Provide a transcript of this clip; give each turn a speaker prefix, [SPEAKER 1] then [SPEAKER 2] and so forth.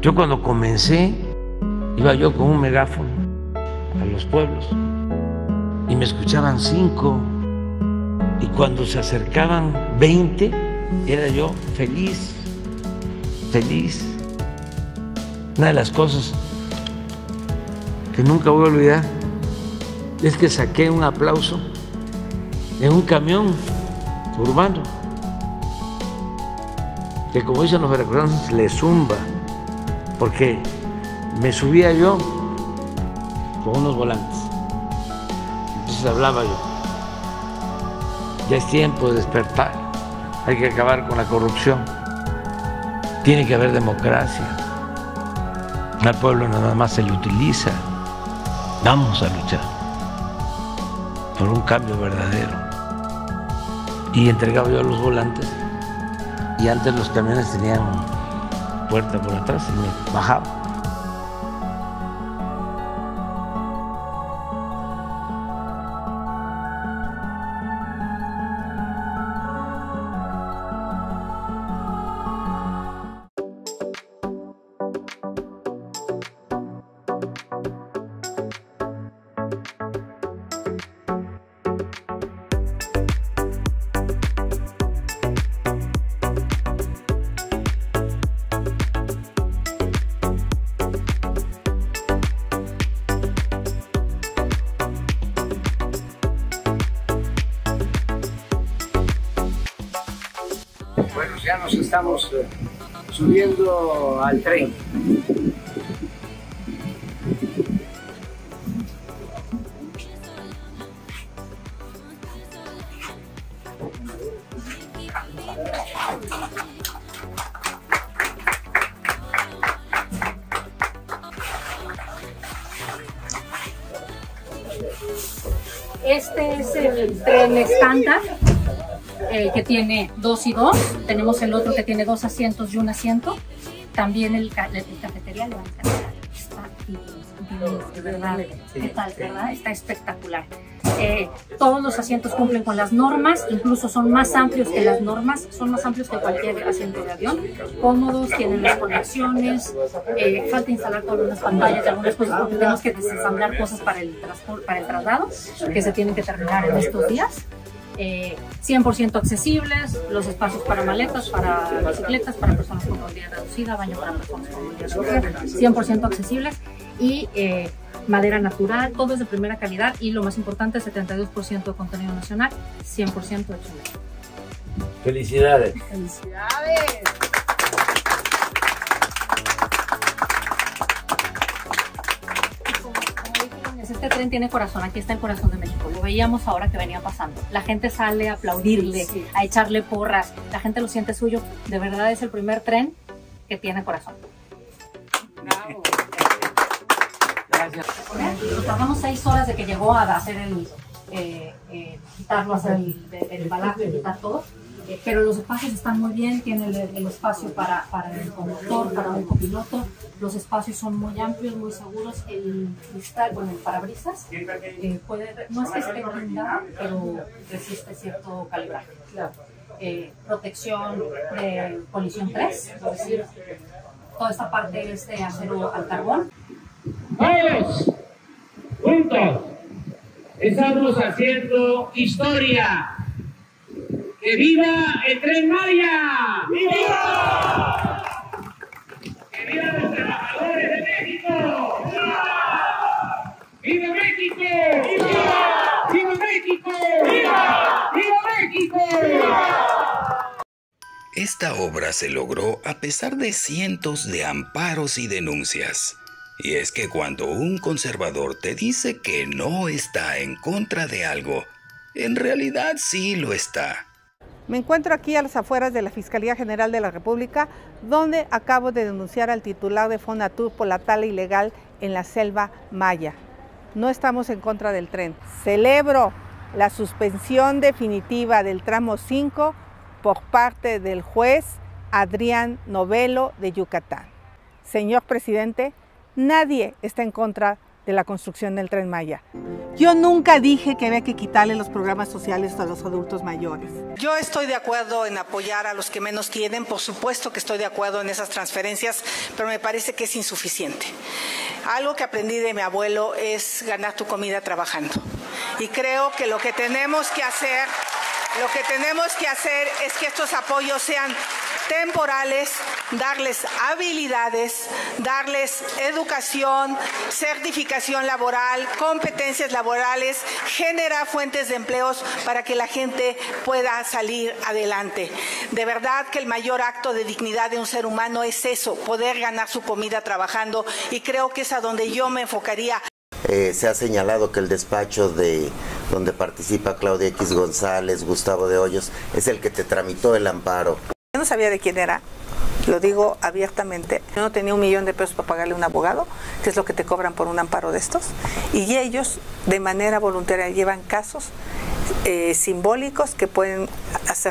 [SPEAKER 1] Yo cuando comencé, iba yo con un megáfono a los pueblos y me escuchaban cinco. Y cuando se acercaban 20, era yo feliz, feliz. Una de las cosas que nunca voy a olvidar es que saqué un aplauso en un camión urbano, que como dicen los veracruzanos, le zumba, porque me subía yo con unos volantes. Entonces hablaba yo. Ya es tiempo de despertar. Hay que acabar con la corrupción. Tiene que haber democracia. Al pueblo nada más se le utiliza. Vamos a luchar por un cambio verdadero. Y entregaba yo los volantes. Y antes los camiones tenían puerta por atrás y me bajaba.
[SPEAKER 2] Ya nos estamos eh, subiendo al tren.
[SPEAKER 3] Este es el tren estándar eh, que tiene dos y dos. Tenemos el otro que tiene dos asientos y un asiento. También el, ca- el cafetería le va a encantar. Está divino, de verdad. ¿Qué tal, verdad? Está espectacular. Eh, todos los asientos cumplen con las normas, incluso son más amplios que las normas, son más amplios que cualquier asiento de avión, cómodos, tienen las conexiones, eh, falta instalar todas las pantallas y algunas cosas porque tenemos que desensamblar cosas para el, para el traslado que se tienen que terminar en estos días. Eh, 100% accesibles, los espacios para maletas, para bicicletas, para personas con movilidad reducida, baño para personas con movilidad reducida, 100% accesibles y eh, madera natural, todo es de primera calidad y lo más importante, 72% de contenido nacional, 100% hecho en México.
[SPEAKER 1] Felicidades.
[SPEAKER 3] ¡Felicidades! Este tren tiene corazón, aquí está el corazón de México. Lo veíamos ahora que venía pasando. La gente sale a aplaudirle, a echarle porras. La gente lo siente suyo. De verdad es el primer tren que tiene corazón.
[SPEAKER 1] Gracias.
[SPEAKER 3] Nos tardamos seis horas de que llegó a hacer el, eh, eh, el, el embalaje, quitar todo. Eh, pero los espacios están muy bien, tiene el, el espacio para, para el conductor, para un copiloto. Los espacios son muy amplios, muy seguros. El cristal con el parabrisas eh, puede, no es que esté blindado, pero resiste cierto calibraje. Eh, protección de colisión 3, es decir, toda esta parte es de acero al carbón.
[SPEAKER 4] Todos juntos estamos haciendo historia. ¡Que viva el tren Maya! ¡Viva! ¡Que viva los trabajadores de México! ¡Viva! ¡Viva México! ¡Viva! ¡Viva México! ¡Viva! ¡Viva México!
[SPEAKER 5] Esta obra se logró a pesar de cientos de amparos y denuncias. Y es que cuando un conservador te dice que no está en contra de algo, en realidad sí lo está.
[SPEAKER 6] Me encuentro aquí a las afueras de la Fiscalía General de la República, donde acabo de denunciar al titular de Fonatur por la tala ilegal en la selva maya. No estamos en contra del tren. Celebro la suspensión definitiva del tramo 5 por parte del juez Adrián Novelo de Yucatán. Señor presidente, nadie está en contra de la construcción del tren Maya. Yo nunca dije que había que quitarle los programas sociales a los adultos mayores.
[SPEAKER 7] Yo estoy de acuerdo en apoyar a los que menos tienen, por supuesto que estoy de acuerdo en esas transferencias, pero me parece que es insuficiente. Algo que aprendí de mi abuelo es ganar tu comida trabajando. Y creo que lo que tenemos que hacer, lo que tenemos que hacer es que estos apoyos sean temporales, darles habilidades, darles educación, certificación laboral, competencias laborales, generar fuentes de empleos para que la gente pueda salir adelante. De verdad que el mayor acto de dignidad de un ser humano es eso, poder ganar su comida trabajando y creo que es a donde yo me enfocaría.
[SPEAKER 8] Eh, se ha señalado que el despacho de donde participa Claudia X González, Gustavo de Hoyos, es el que te tramitó el amparo.
[SPEAKER 7] Yo no sabía de quién era, lo digo abiertamente. Yo no tenía un millón de pesos para pagarle a un abogado, que es lo que te cobran por un amparo de estos. Y ellos, de manera voluntaria, llevan casos eh, simbólicos que pueden hacer